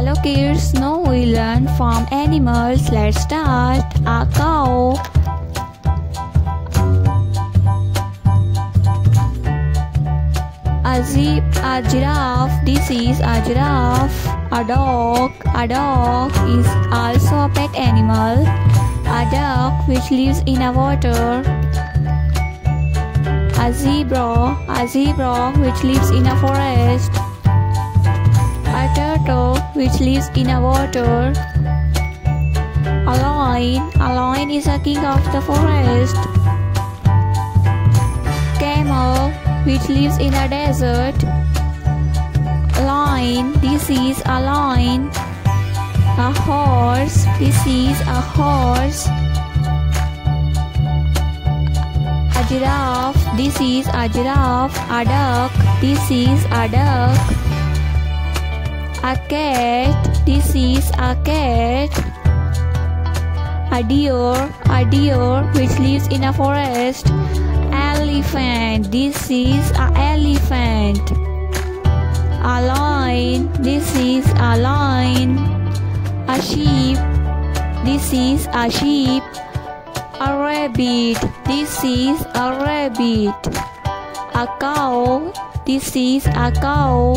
Hello kids, now we learn from animals. Let's start. A cow. A zip, a giraffe. This is a giraffe. A dog. A dog is also a pet animal. A duck which lives in a water. A zebra. A zebra which lives in a forest which lives in a water. A lion, a lion is a king of the forest. Camel which lives in a desert. Lion, this is a lion. A horse, this is a horse. A giraffe, this is a giraffe. A duck, this is a duck a cat this is a cat a deer a deer which lives in a forest. Elephant this is a elephant. A lion this is a lion. A sheep this is a sheep. A rabbit this is a rabbit. A cow this is a cow